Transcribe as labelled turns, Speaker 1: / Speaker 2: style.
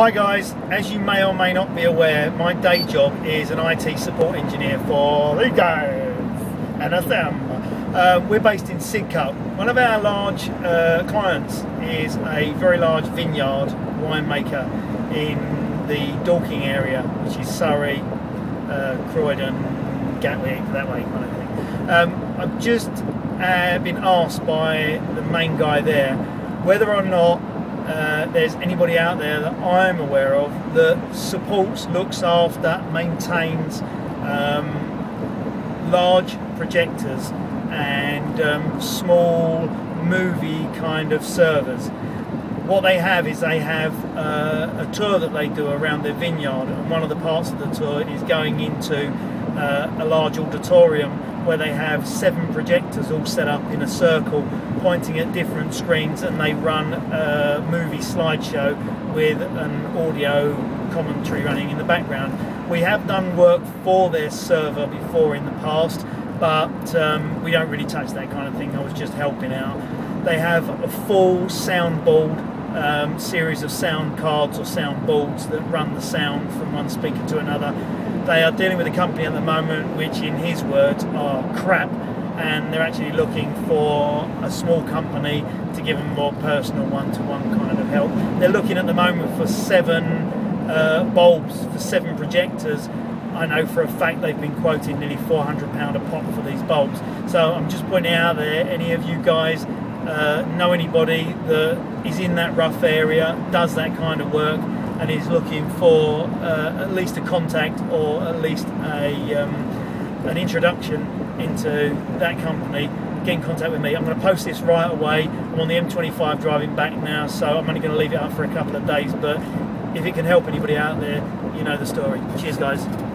Speaker 1: Hi guys, as you may or may not be aware, my day job is an IT support engineer for guys and them. Uh, we're based in Sidcup. One of our large uh, clients is a very large vineyard winemaker in the Dorking area, which is Surrey, uh, Croydon, Gatwick, that way kind of thing. Um, I've just uh, been asked by the main guy there whether or not uh, there's anybody out there that I'm aware of that supports, looks after, maintains um, large projectors and um, small movie kind of servers. What they have is they have uh, a tour that they do around their vineyard, and one of the parts of the tour is going into uh, a large auditorium where they have seven projectors all set up in a circle pointing at different screens and they run a movie slideshow with an audio commentary running in the background. We have done work for their server before in the past, but um, we don't really touch that kind of thing. I was just helping out. They have a full soundboard um, series of sound cards or sound boards that run the sound from one speaker to another. They are dealing with a company at the moment which, in his words, are crap, and they're actually looking for a small company to give them more personal one to one kind of help. They're looking at the moment for seven uh, bulbs for seven projectors. I know for a fact they've been quoting nearly £400 a pop for these bulbs. So I'm just pointing out there, any of you guys uh, know anybody that is in that rough area, does that kind of work, and is looking for uh, at least a contact or at least a um, an introduction into that company, get in contact with me. I'm going to post this right away. I'm on the M25 driving back now, so I'm only going to leave it up for a couple of days. But if it can help anybody out there, you know the story. Cheers, guys.